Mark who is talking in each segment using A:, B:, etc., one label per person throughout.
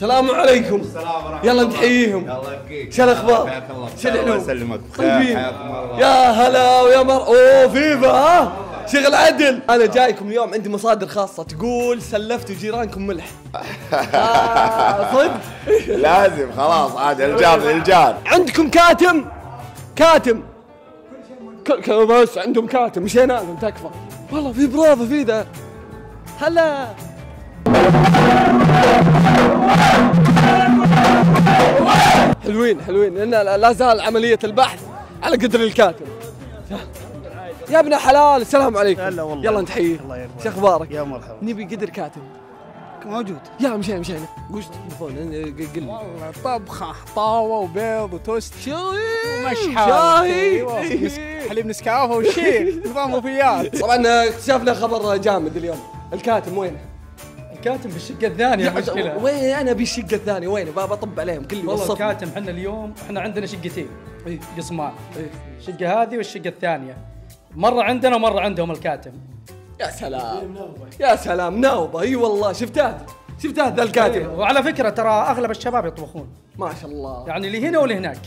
A: السلام عليكم.
B: السلام ورحمة
A: يلا
B: الله.
A: نحييهم.
B: يلا نقيك
A: شو الأخبار؟
B: حياك الله.
A: شو
B: الله
A: العلوم؟
B: يسلمك
A: طيبين
B: الله.
A: يا هلا ويا مر أوه فيفا ها؟ شغل عدل أنا جايكم اليوم عندي مصادر خاصة. تقول سلفتوا جيرانكم ملح. آه صدق؟
B: لازم خلاص عاد الجار للجار
A: عندكم كاتم؟ كاتم. ك- ك- بس عندهم كاتم. مشينا لهم تكفى. والله في برافو في ذا. هلا. حلوين حلوين. لأن لا زال عملية البحث على قدر الكاتم يا ابن حلال السلام عليكم.
C: هلا والله.
A: يلا نتحييه
C: الله يرضى
A: شو أخبارك؟
C: يا مرحبا.
A: نبي قدر كاتم
C: موجود.
A: يلا مشينا مشينا. وش تليفون قل لي.
C: والله طبخة طاوه وبيض وتوست.
A: شاي
C: ومشحات.
A: شاي
C: أيوة. حليب نسكافه وشيل نظام وفيات.
A: طبعا اكتشفنا خبر جامد اليوم. الكاتم وينه؟
D: الكاتم في الشقة الثانية المشكلة
A: وين أنا بالشقه الثانية؟ وينه؟ بابا طب عليهم كل
D: والله
A: وصفني.
D: الكاتم إحنا اليوم إحنا عندنا شقتين.
A: إيه.
D: قسمان.
A: إيه.
D: الشقة هذه والشقة الثانية. مرة عندنا ومرة عندهم الكاتم.
A: يا سلام. يا سلام نوبة. إي والله شفتها؟ شفتها ذا الكاتم؟
D: وعلى فكرة ترى أغلب الشباب يطبخون.
A: ما شاء الله.
D: يعني اللي هنا واللي هناك.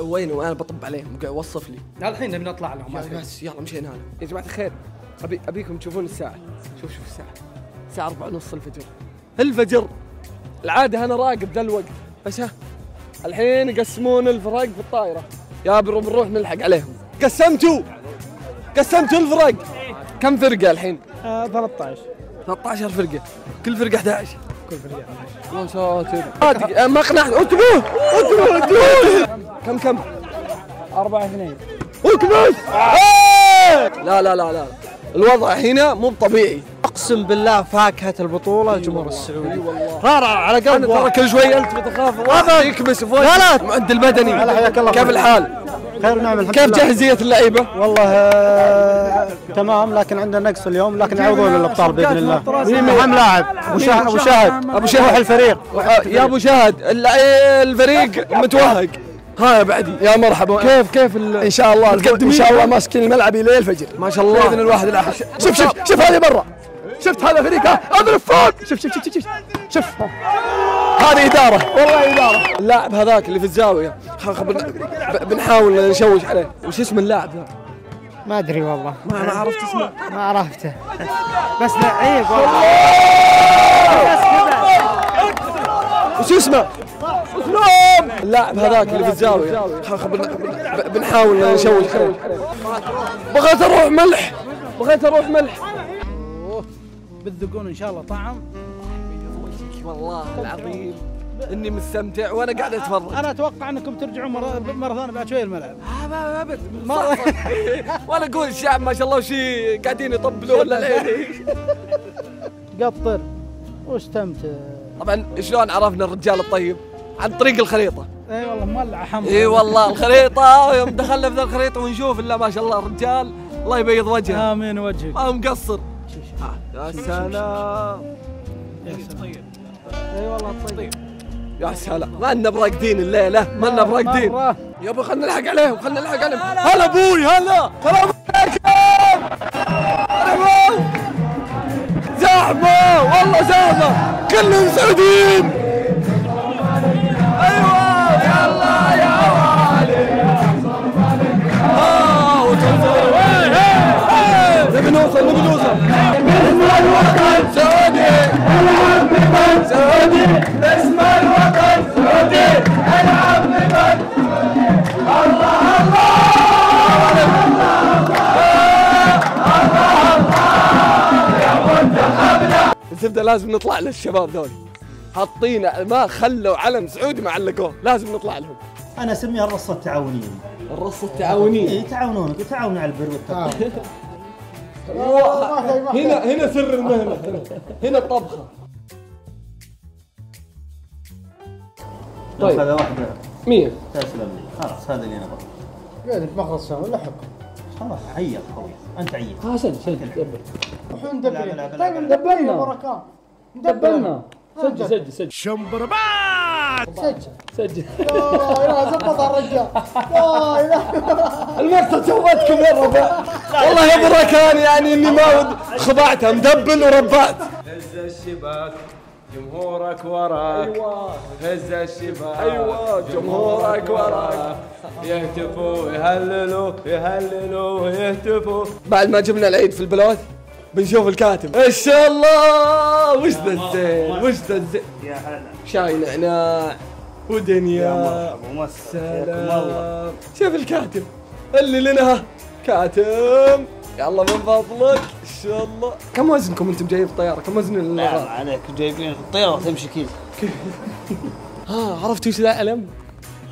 A: وينه أنا بطب عليهم. وصف لي.
D: الحين نبي نطلع لهم.
A: بس يلا مشينا يا جماعة الخير ابي أبيكم تشوفون الساعة. شوف شوف الساعة. الساعة 4 ونص الفجر. الفجر. العادة أنا راقد ذا الوقت بس ها الحين يقسمون الفرق في الطائره يا برو بنروح نلحق عليهم. قسمتوا! قسمتوا الفرق. كم فرقة الحين؟
C: 13
A: 13 فرقة. كل فرقة 11 كل فرقة 11 يا ساتر. صادق، آه، ما قنعت انتبهوا انتبهوا انتبهوا كم كم؟
C: 4 2
A: اكبس لا لا لا لا. الوضع هنا مو طبيعي
C: أقسم بالله فاكهة البطولة الجمهور السعودي. رارع على قلب
A: ترى. كل شوي أنت بتخاف. يكبس في وجهك.
C: لا لا.
A: معد المدني.
C: هلا حياك الله.
A: كيف الحال؟
C: خير ونعم الحمد
A: كيف
C: لله.
A: جاهزية اللعيبة؟
C: والله آه، تمام لكن عندنا نقص اليوم لكن يعوضون الأبطال بإذن الله. اهم لاعب؟ أبو شاهد أبو شاهد. أبو شاهد روح الفريق.
A: آه، يا أبو شهد الل- الفريق متوهق. ها يا بعدي. يا مرحبا. كيف كيف
E: إن شاء الله إن شاء الله ماسكين الملعب إلى الفجر.
A: ما شاء الله.
E: بإذن الواحد الأحد. شوف شوف شوف هذه برا. شفت هذا فريق اضرب فوق شوف شوف شوف شوف شوف. هذه إدارة. والله إدارة.
A: اللاعب هذاك اللي في الزاوية. بنحاول نشوش عليه. وش اسم اللاعب ذا؟
C: ما أدري والله.
A: ما ما عرفت اسمه.
C: ما عرفته. بس لعيب والله.
A: وش اسمه؟ اسلام اللاعب هذاك اللي في الزاوية. بنحاول نشوش عليه. بغيت أروح ملح. بغيت أروح ملح.
C: بتذوقون إن شاء الله طعم.
A: والله العظيم. إني مستمتع وأنا قاعد أتفرج.
C: أنا أتوقع إنكم ترجعون مره مرة ثانية بعد شوي الملعب.
A: آه، ما- أبد. وأنا أقول الشعب ما شاء الله وشي قاعدين يطبلون
C: قطر. واستمتع.
A: طبعا شلون عرفنا الرجال الطيب؟ عن طريق الخريطة.
C: إي والله مولع حمد
A: إي والله الخريطة. يوم دخلنا في الخريطة ونشوف إلا ما شاء الله الرجال. الله يبيض وجهه.
C: آمين وجهك.
A: ما هو مقصر. يا سلام.
C: إي والله طيب.
A: يا سلام. ما لنا براقدين الليلة. ما لنا براقدين. يابا خلنا نلحق عليهم خلنا نلحق عليهم هلا أبوي هلا. سلام عليكم زحمه والله زحمه كلهم سعوديين. أيوه. يلا يا والي هي. نبي نوصل نبي نوصل. لازم نطلع للشباب ذولي. حاطين ما خلوا علم سعودي ما علقوه لازم نطلع لهم.
F: أنا أسميها الرصة التعاونية.
A: الرصة التعاونية.
F: اي تعاونونك وتعاونوا على البر والتقوى.
A: هنا هنا سر المهنة هنا, هنا الطبخة. طيب.
F: هذا واحدة
A: مين؟
F: تسلم لي. خلاص هذا اللي نبغاه
C: يعني بمخلص لحق
F: خلاص عيط خوي أنت عيط.
A: ها سجل سجل
C: الحين
F: لا، لا، لا، لا.
C: طيب بركان مدبلنا
A: سجل. سجل سجل
C: سجل.
A: سجل.
C: لا اله زبطها الرجال. لا اله
A: المقصد سويتكم يا ربع والله يا بركان يعني إني ما ود خضعتها مدبل وربعت.
B: هز الشباك جمهورك وراك.
A: أيوه.
B: هز الشباك
A: أيوة، جمهورك وراك.
B: يهتفوا يهللوا يهللوا ويهتفوا
A: بعد ما جبنا العيد في البلوت بنشوف الكاتب. إن شاء الله. وش ذا الزين؟ وش ذا الزين؟
C: يا هلا.
A: شاي نعناع ودنيا.
C: مرحبا. الله
A: سلام. شوف الكاتب. اللي لنا. كاتب. يلا من فضلك. إن شاء الله. كم وزنكم أنتم جايين بالطياره كم وزن
C: لا عليك. جايبين الطيارة تمشي كيس
A: ها عرفت وش ذا علم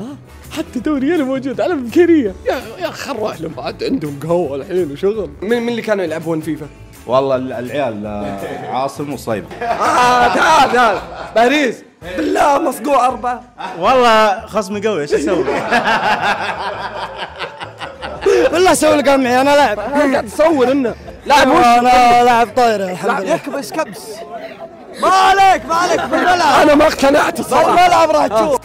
A: ها؟ حتى دوري أنا موجود. علم امكانيه يا يا خروح لهم بعد عندهم قهوة الحين وشغل. مين مين اللي كانوا يلعبون فيفا؟
B: والله ال- العيال آه، عاصم وصيب.
A: آه تعال تعال. باريس. بالله مصقوع أربعة.
C: والله خصمي قوي إيش أسوي؟
G: بالله سوي لك معي أنا لاعب.
A: أنا قاعد اصور إنه لاعب وش؟
G: أنا لاعب طايره الحمد لله.
A: يكبس كبس
G: ما عليك ما عليك بالملعب.
A: أنا ما اقتنعت الصراحه
G: بالملعب راح تشوف.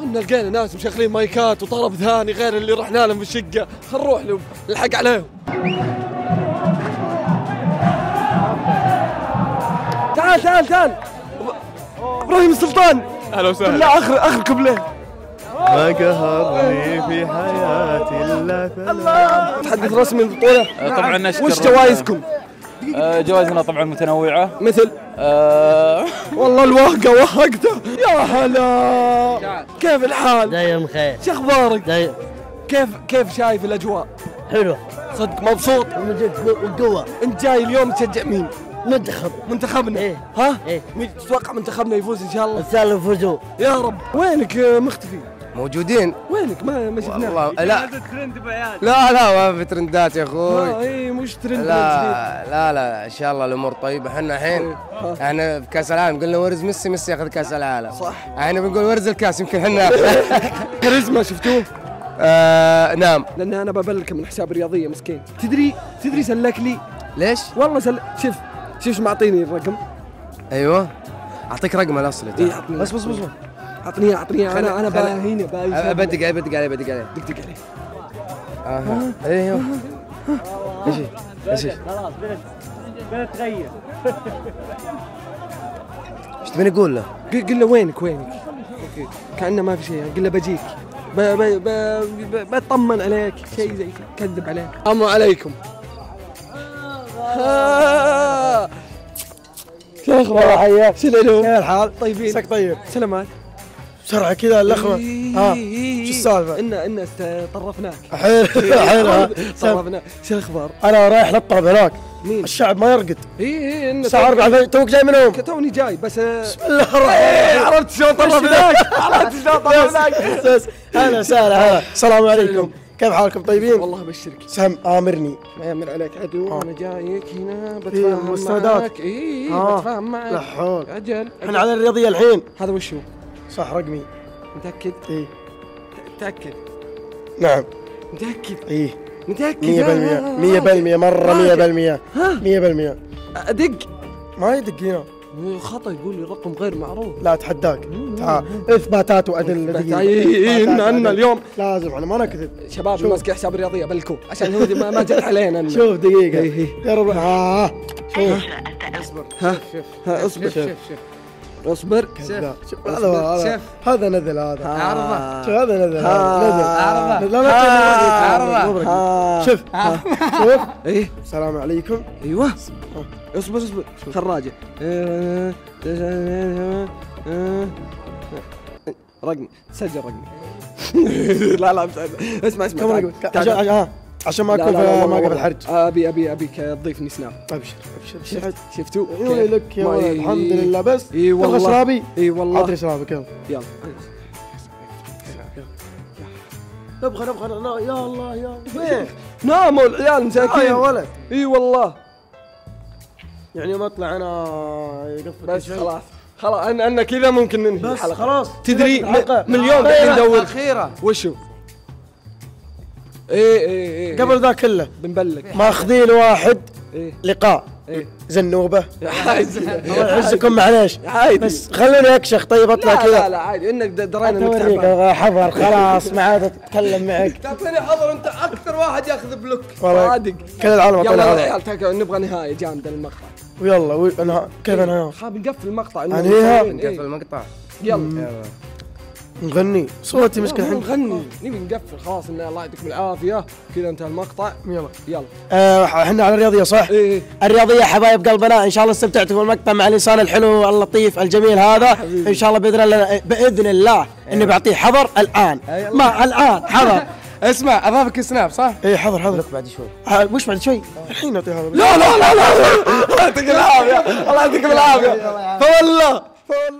A: إن لقينا ناس مشغلين مايكات وطرب ثاني غير اللي رحنا لهم في الشقة. خل نروح لهم نلحق عليهم. تعال تعال تعال. إبراهيم السلطان.
B: أهلا وسهلا.
A: لا آخر آخر كوبليه
B: ما قهرني في حياتي إلا
A: متحدث رسمي البطولة.
H: طبعا نشكر
A: وش جوائزكم؟
H: آه، جوائزنا طبعا متنوعة.
A: مثل؟
H: آه،
A: والله الوهقه وهقته يا هلا. كيف الحال؟
G: دايم خير.
A: شو أخبارك؟
G: دايم
A: كيف كيف شايف الأجواء؟
G: حلو.
A: صدق مبسوط؟
G: والقوة.
A: أنت جاي اليوم تشجع مين؟
G: منتخب
A: منتخبنا
G: إيه.
A: ها؟
G: إيه.
A: مين تتوقع منتخبنا يفوز إن شاء الله؟
G: السالة فوزوا
A: يا رب وينك مختفي؟
F: موجودين
A: وينك ما ما شفناك؟
F: والله لا لا لا ما في ترندات يا أخوي
A: آه اي مش ترند.
F: لا لا لا إن شاء الله الأمور طيبة إحنا الحين
A: ها.
F: إحنا في كأس العالم قلنا ورز ميسي ميسي ياخذ كأس العالم صح إحنا بنقول ورز الكأس يمكن إحنا
A: كاريزما شفتوه؟
F: آه نعم
A: لأن أنا ببلك من حساب رياضيه مسكين تدري تدري سلك لي
F: ليش؟
A: والله سل شوف شوف شو معطيني الرقم.
F: أيوه. أعطيك رقم الاصلي
A: إيه
F: تعال.
A: أعطني.
F: بس بس بس
A: إياه، أعطني إياه. أنا أنا
F: خل-
A: باهينه باهي
F: بدق عليه بدق عليه بدق عليه.
A: دق دق عليه.
F: أها. أيوه إيش؟ إيش؟ هي؟ إيش؟ تبيني أقول له؟
A: قل قل له وينك وينك؟ كأنه ما في شيء قل له بجيك. ب- ب- ب- ب- بطمن عليك شيء زي كذا كذب عليك. السلام عليكم. آه. شو الاخبار حياك شو العلوم
G: كيف الحال؟
A: طيبين.
G: مساك طيب.
A: سلامات
G: بسرعة كذا اللخمه ها. شو السالفة؟
A: ان إن طرفناك
G: حلو حلو.
A: طرفناك شو الأخبار؟
G: أنا رايح للطرب هناك.
A: مين؟
G: الشعب ما يرقد.
A: إي إي إن
G: الساعة 4 توك جاي منهم.
A: توني جاي بس بسم
G: الله الرحمن الرحيم.
A: عرفت شلون طرفناك. عرفت شلون طرفناك.
G: بس هلا وسهلا هلا. السلام عليكم. كيف حالكم؟ طيبين؟
A: والله ابشرك
G: سهم آمرني.
A: ما يامر عليك عدو
G: آه.
A: أنا جايك هنا بتفاهم. معك. إي
G: آه.
A: بتفاهم
G: لا
A: معك
G: حول.
A: أجل
G: إحنا على الرياضية الحين.
A: هذا وش هو؟
G: صح رقمي.
A: متأكد؟
G: إيه
A: متأكد.
G: نعم.
A: متأكد؟
G: إيه
A: متأكد.
G: 100% 100% مرة 100% 100%
A: أدق.
G: ما يدق هنا.
A: خطا يقول لي رقم غير معروف.
G: لا اتحداك تعال إثباتات وادله.
A: إيه، إن
G: إثباتات
A: ان
G: وأدلة.
A: اليوم
G: لازم أنا ما نكذب
A: شباب
G: شوف.
A: ماسك حساب رياضية بلكو. عشان هو ما ما جت علينا.
G: شوف دقيقة.
A: إيه، إيه.
G: يا رب. ها؟
A: ها ها اصبر. شوف شوف اصبر.
G: شوف. هذا هذا هذا نذل هذا. شوف هذا نذل
A: ها.
G: نذل
A: عرفه.
G: لا لا
A: عرفه. ها.
G: شوف. شوف.
A: إيه.
G: السلام عليكم.
A: أيوه. اصبر اصبر خراجة. رقم سجل رقمي. لا لا. اسمع اسمع.
G: كم
A: تعال.
G: رقم؟
A: تعال.
G: عشان ما
A: أكون
G: موقف
A: والله.
G: الحرج
A: ابي ابي ابيك تضيفني سناب
G: أبشر أبشر.
A: شفت؟ شفتوا؟ كيف؟
G: لك يا
A: ما-
G: ولد الحمد لله. بس
A: إي والله.
G: تبغى شرابي؟
A: إي والله.
G: عطني شرابك. يلا.
A: يلا.
G: نبغى نبغى. يا الله يا وين
A: ناموا العيال
G: آه يا
A: مساكين
G: ولد.
A: إي والله.
G: يعني ما اطلع أنا يقفل
A: بس خلاص. خلاص ان أن كذا ممكن ننهي
G: بس
A: الحلقة.
G: خلاص.
A: تدري مليون قاعدين ندور
F: أخيرا
A: وشو؟ إيه إيه إيه
G: قبل ذا كله.
A: بنبلغ.
G: ماخذين واحد
A: إيه.
G: لقاء. زنوبة.
A: عادي.
G: الله يعزكم معليش.
A: عادي.
G: بس خلوني اكشخ طيب اطلع
A: لا لا
G: كذا.
A: لا عادي. إنك درينا انك تعبان
G: حظر خلاص ما عاد أتكلم معك.
A: تعطيني حظر أنت أكثر واحد ياخذ block. صادق.
G: كل العالم
A: يلا يا عيال نبغى نهاية جامدة للمقطع.
G: ويلا وي- أنا كيف أنا
A: خاب نقفل المقطع.
G: يعني هي-
F: نقفل المقطع.
A: يلا.
G: نغني. صوتي مشكلة
A: مشكلة
G: الحين
A: نغني. نبي نقفل خلاص إن الله يعطيكم العافية. كذا انتهى المقطع.
G: يلا.
A: يلا.
G: آه، إحنا على الرياضية صح؟
A: إيه
G: الرياضية حبايب قلبنا. إن شاء الله استمتعتوا بالمقطع مع الانسان الحلو اللطيف الجميل هذا. إن شاء الله بإذن الله بإذن الله إني بعطيه حظر الآن. ما الآن حظر.
F: اسمع أضافك سناب صح؟
G: اي حظر حظر.
F: لك بعد شوي.
G: آه، وش بعد شوي. الحين نعطيه هذا
A: لا لا لا لا الله يعطيك العافية. الله يعطيكم العافية. فوالله فوالله.